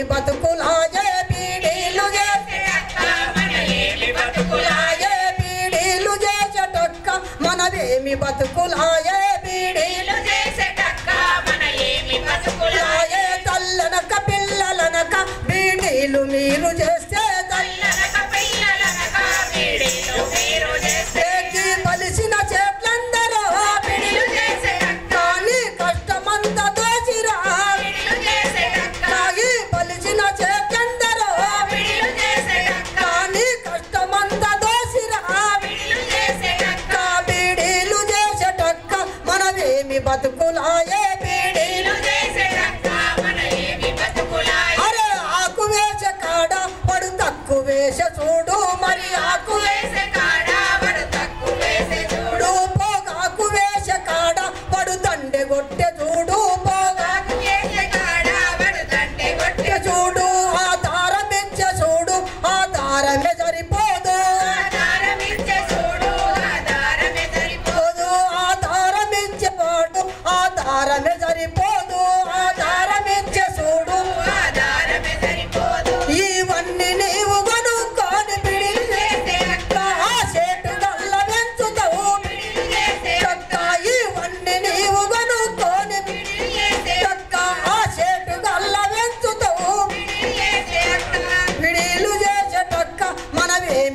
ఏమి బతుకులాయే బీడీలు చేసే బతుకులాయే బీడీలు చేసేటక్క మనవేమి బతుకులాయే బీడీలు లాయే తల్లనక పిల్లలనక బీడీలు మీరు చేస్తే మనవేమి బతుకులాయే బీడీలు అరే ఆకు వేస కాడ పడు తక్కువ వేస చూడు.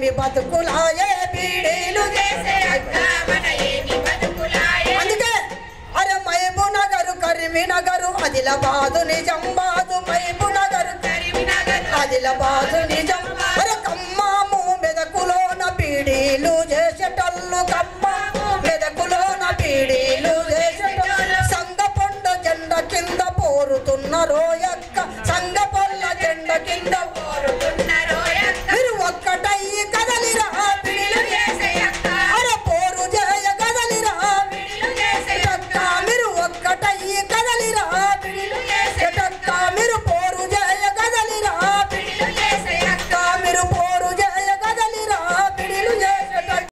ఏమి బతుకులాయే? పిడీలు అందుకే అరే మైబు నగరు కరిమి నగరు ఆదిలాబాదు నిజామాబాదు మైబు నగరు ఆదిలాబాదు నిజం అరే కమ్మాము మెదకులోన పీడీలు చేసేటల్లు కమ్మాము మెదకులోన పీడీలు చేసేటల్లు సంగ పొండ జెండ కింద పోరుతున్న రోయక్క. సంగ పొల్ల జెండ కింద